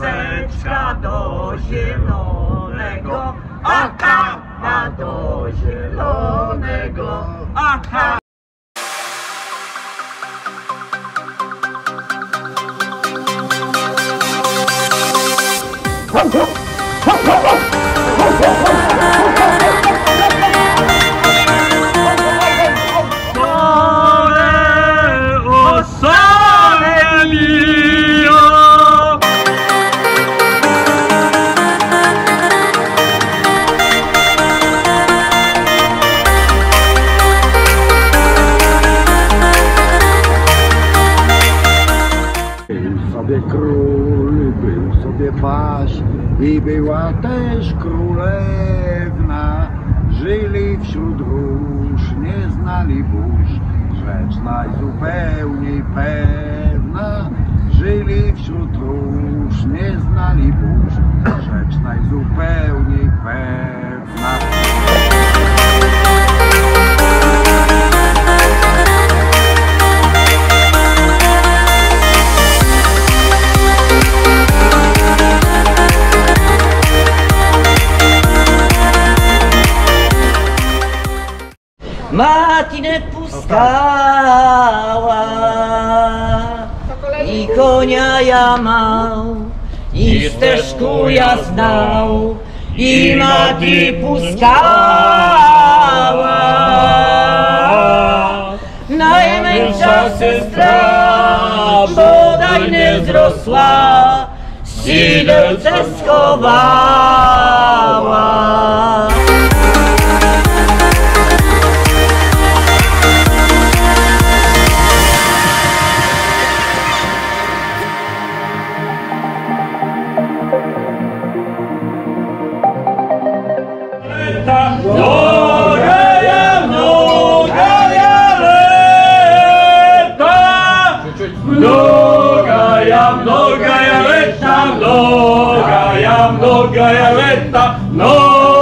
Maseczka do zielonego, a kawa do zielonego, aha. Sole był sobie paś i była też królewna. Żyli wśród róż, nie znali burz, rzecz najzupełniej pewna. Żyli wśród róż, nie znali burz, rzecz najzupełniej pewna. Matinę puskała i konia ja mał i ścieżku ja znał i mati puskała najmniejsza sestra bodaj nie zrosła sidelce schowała лето, многое, многое лето, многое, многое лето, многое, многое лето, многое.